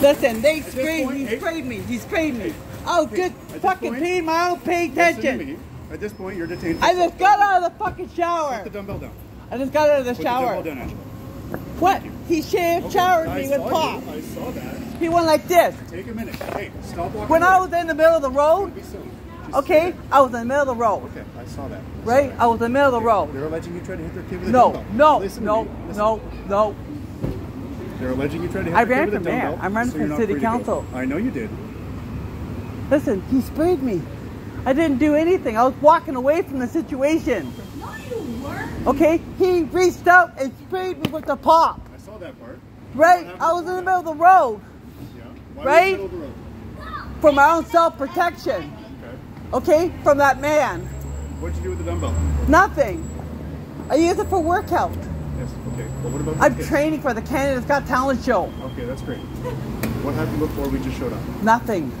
Listen, they sprayed point, me, hey- sprayed me, he sprayed me. Hey, good fucking point- my own pay attention. At this point, you're detained. I just got out of the fucking shower. Put the dumbbell down. I just got out of the Put shower. the dumbbell down, What? He shaved, Okay, showered I me with pop. you. I saw that. He went like this. Take a minute. Hey, stop walking. When away. I was in the middle of the road, Be silly. Just okay, I was in the middle of the road. Okay, I saw that. I saw right? that. I was in the middle of the road. They're alleging you tried to hit their kid with a No, dumbbell. no, Listen to no, no, no. They're alleging you tried to hit I ran for mayor. dumbbell. I'm running so for city free to go. council. I know you did. Listen, he sprayed me. I didn't do anything. I was walking away from the situation. No, you weren't. Okay, he reached out and sprayed me with the pop. I saw that part. Right? I was in the middle of the road Yeah. Why Right? Were you in the middle of the road? for my own self-protection. Okay. Okay, from that man. What'd you do with the dumbbell? Nothing. I use it for workout. Yes. Okay. But what about I'm the kid? training for the Canada's Got Talent show. Okay, that's great. What happened before we just showed up? Nothing.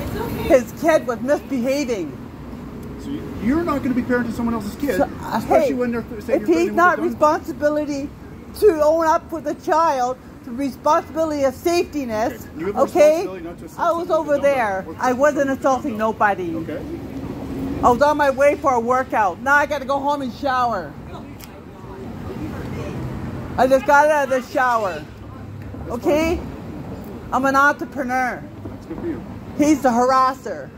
It's okay. His kid was misbehaving. So you- you're not going to be parenting someone else's kid, So, uh, especially hey, when they're saying if you're he's threatening not with responsibility to own up for the child, the responsibility of safetyness, Okay, you have a okay? responsibility not to assault I was someone with a over there. I wasn't someone with a assaulting nobody. Okay. I was on my way for a workout. Now I got to go home and shower. I just got out of the shower. Okay? I'm an entrepreneur. That's good for you. He's the harasser.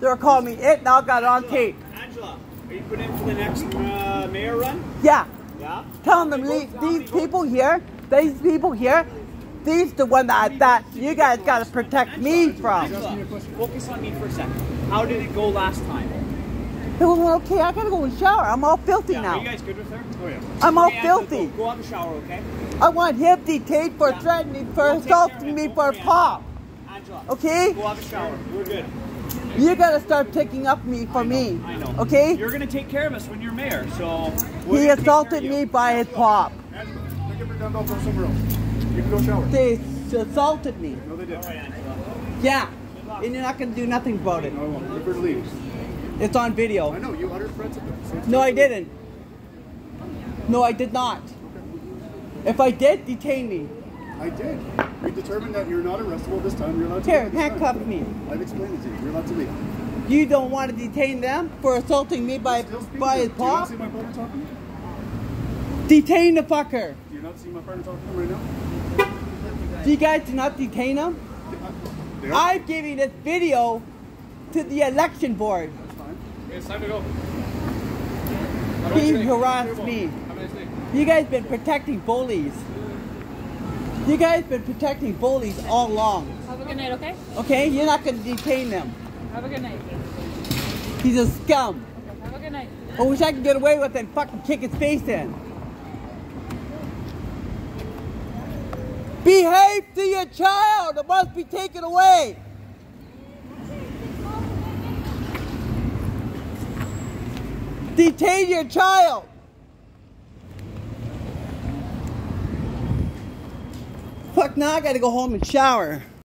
They were calling me it, now I got it on tape. Angela, are you putting in for the next uh, mayor run? Yeah. Yeah. Telling them How many leave, votes- how many these people here, these people here, these the one that, that you guys got to protect me from. Angela, focus on me for a second. How did it go last time? It was okay. I gotta go and shower. I'm all filthy Yeah, are you now. guys good with her? Oh yeah. I'm all Okay, Angela, filthy. Go, go have a shower, okay? I want him detained for Yeah. threatening, for We'll take care of assaulting me Don't for worry, pop. Angela, Okay? go have a shower. We're good. You gotta start picking up me for I know, me. I know. Okay? You're gonna take care of us when you're mayor, so. He assaulted me by his pop. Angela, pick up your dumbbell, go somewhere else. You can go shower. They assaulted me. No, they did. All right, Yeah. And you're not gonna do nothing about it. No, I won't. Prefer to leave. It's on video. I know you uttered threats of them. So No, I didn't. No, I did not. If I did, detain me. I did. We determined that you're not arrestable this time. You're allowed to Here, leave this time. handcuff me. I've explained it to you. You're allowed to leave. You don't want to detain them for assaulting me by by his paw? Do you not see my partner talking? Detain the fucker. Do you not see my partner talking to him right now? Do you guys do not detain him? I'm giving this video to the election board. That's fine. It's time to go. He harassed me. You guys been protecting bullies. You guys been protecting bullies all along. Have a good night, okay? Okay? You're not gonna detain them. Have a good night. He's a scum. Have a good night. I wish I could get away with it and fucking kick his face in. Behave to your child. It must be taken away. Detain your child. Fuck, now I gotta go home and shower.